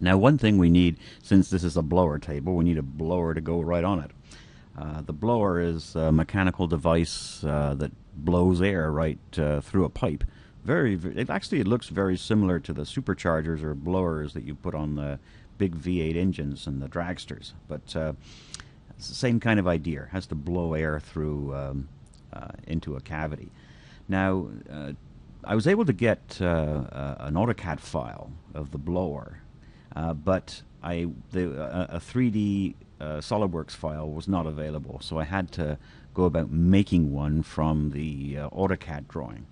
Now, one thing we need, since this is a blower table, we need a blower to go right on it. Uh, the blower is a mechanical device uh, that blows air right uh, through a pipe. Very, it actually it looks very similar to the superchargers or blowers that you put on the big V8 engines and the dragsters, but uh, it's the same kind of idea. It has to blow air through um, uh, into a cavity. Now, uh, I was able to get an AutoCAD file of the blower but I the, uh, a 3D uh, SolidWorks file was not available, so I had to go about making one from the uh, AutoCAD drawing.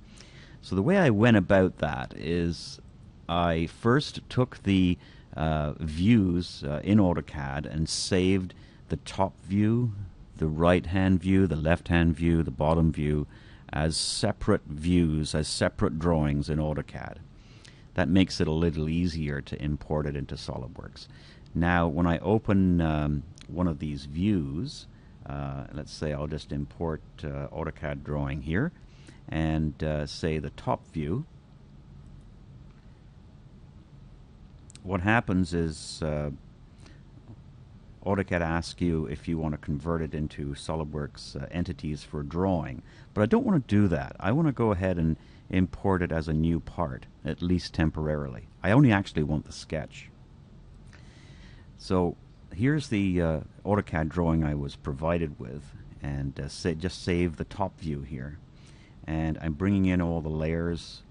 So the way I went about that is I first took the uh, views uh, in AutoCAD and saved the top view, the right hand view, the left hand view, the bottom view as separate views, as separate drawings in AutoCAD that makes it a little easier to import it into SOLIDWORKS. Now, when I open um, one of these views, uh, let's say I'll just import uh, AutoCAD drawing here and uh, say the top view. What happens is uh, AutoCAD asks you if you want to convert it into SOLIDWORKS uh, entities for drawing. But I don't want to do that. I want to go ahead and import it as a new part, at least temporarily. I only actually want the sketch. So here's the uh, AutoCAD drawing I was provided with, and uh, say, just save the top view here. And I'm bringing in all the layers,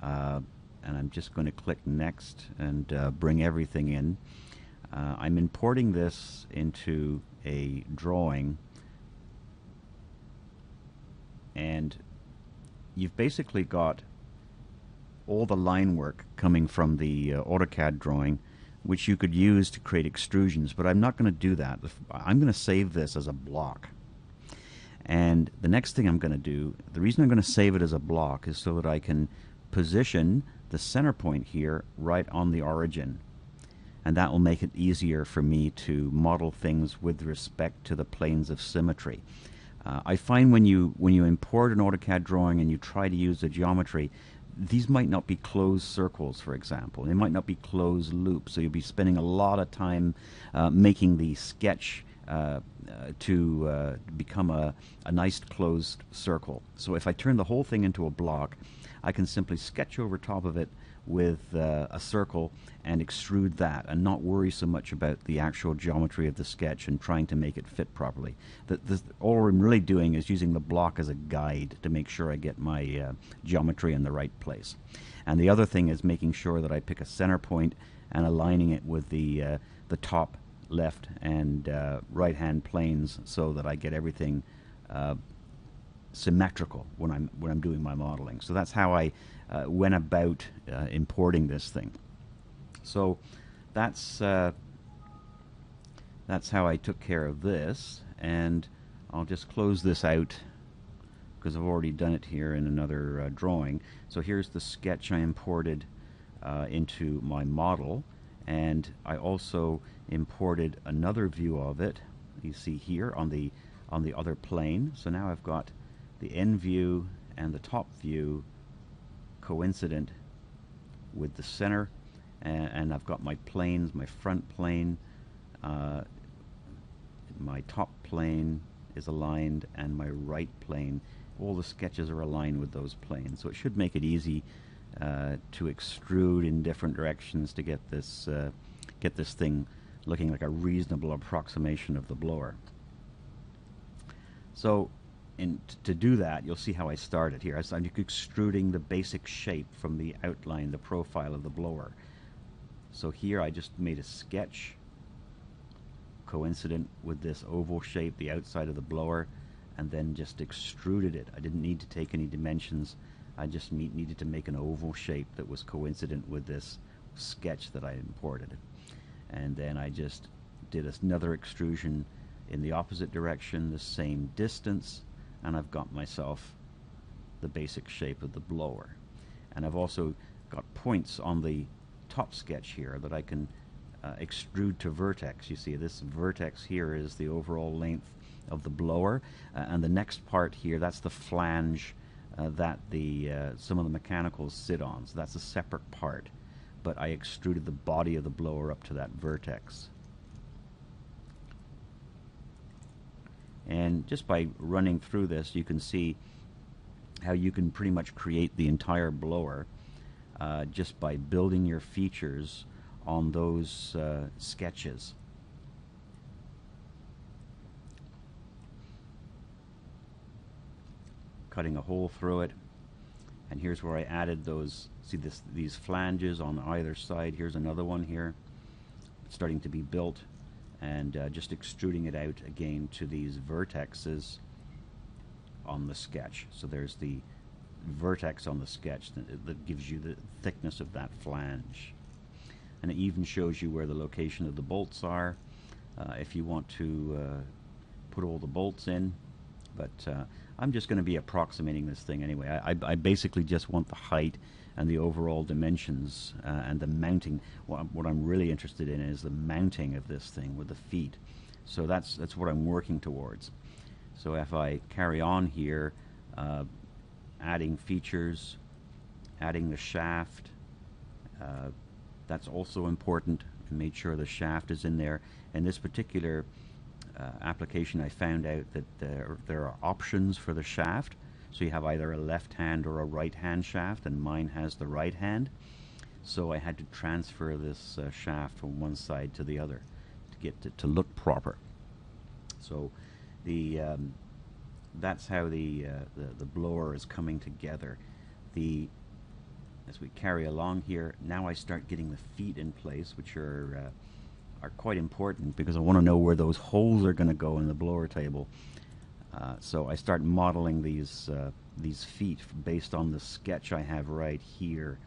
uh, and I'm just going to click Next and uh, bring everything in. Uh, I'm importing this into a drawing, and you've basically got all the line work coming from the uh, AutoCAD drawing, which you could use to create extrusions, but I'm not going to do that. I'm going to save this as a block. And the next thing I'm going to do, the reason I'm going to save it as a block is so that I can position the center point here right on the origin. And that will make it easier for me to model things with respect to the planes of symmetry. Uh, I find when you when you import an AutoCAD drawing and you try to use the geometry, these might not be closed circles, for example. They might not be closed loops, so you'll be spending a lot of time uh, making the sketch uh, to uh, become a, a nice closed circle. So if I turn the whole thing into a block, I can simply sketch over top of it with uh, a circle and extrude that and not worry so much about the actual geometry of the sketch and trying to make it fit properly. The, the, all I'm really doing is using the block as a guide to make sure I get my uh, geometry in the right place. And the other thing is making sure that I pick a center point and aligning it with the, uh, the top, left, and uh, right hand planes so that I get everything uh, symmetrical when I'm, when I'm doing my modeling. So that's how I uh, went about uh, importing this thing. So that's uh, that's how I took care of this, and I'll just close this out because I've already done it here in another uh, drawing. So here's the sketch I imported into my model, and I also imported another view of it. You see here on the on the other plane. So now I've got the end view and the top view coincident with the center and, and I've got my planes, my front plane, uh, my top plane is aligned and my right plane, all the sketches are aligned with those planes. So it should make it easy to extrude in different directions to get this, uh, get this thing looking like a reasonable approximation of the blower. So and to do that, you'll see how I started here. I'm extruding the basic shape from the outline, the profile of the blower. So here I just made a sketch coincident with this oval shape, the outside of the blower, and then just extruded it. I didn't need to take any dimensions. I just needed to make an oval shape that was coincident with this sketch that I imported. And then I just did another extrusion in the opposite direction, the same distance, and I've got myself the basic shape of the blower. And I've also got points on the top sketch here that I can uh, extrude to vertex. You see this vertex here is the overall length of the blower uh, and the next part here that's the flange uh, that the uh, some of the mechanicals sit on. So that's a separate part. but I extruded the body of the blower up to that vertex. And just by running through this, you can see how you can pretty much create the entire blower uh, just by building your features on those uh, sketches. Cutting a hole through it, and here's where I added those. See this these flanges on either side. Here's another one here, starting to be built, and uh, just extruding it out again to these vertexes on the sketch. So there's the vertex on the sketch that, that gives you the thickness of that flange. And it even shows you where the location of the bolts are uh, if you want to uh, put all the bolts in. But uh, I'm just going to be approximating this thing anyway. I, I, I, basically just want the height and the overall dimensions uh, and the mounting. What I'm, what I'm really interested in is the mounting of this thing with the feet. So that's, that's what I'm working towards. So if I carry on here, uh, adding features, adding the shaft, uh, that's also important. I made sure the shaft is in there. In this particular application, I found out that there, there are options for the shaft. So you have either a left hand or a right hand shaft, and mine has the right hand. So I had to transfer this uh, shaft from one side to the other to get it to look proper. So the um, that's how the, uh, the the blower is coming together. The as we carry along here, now I start getting the feet in place, which are uh, are quite important because I want to know where those holes are going to go in the blower table. Uh, so I start modeling these uh, these feet based on the sketch I have right here,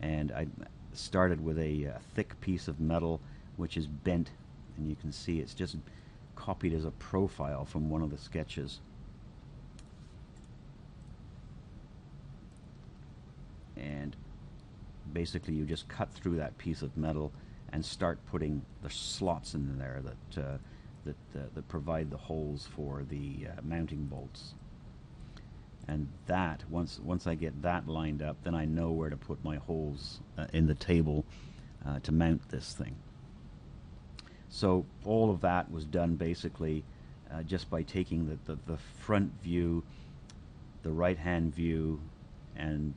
and I started with a, a thick piece of metal which is bent, and you can see it's just copied as a profile from one of the sketches. And basically you just cut through that piece of metal and start putting the slots in there that uh, that, uh, that provide the holes for the uh, mounting bolts. And that once once I get that lined up, then I know where to put my holes uh, in the table uh, to mount this thing. So all of that was done basically uh, just by taking the, the, the, front view, the right-hand view, and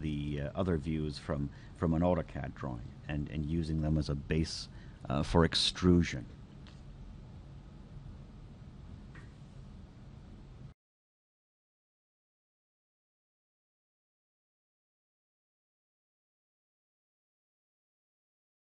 the other views from, from an AutoCAD drawing and, and using them as a base uh, for extrusion.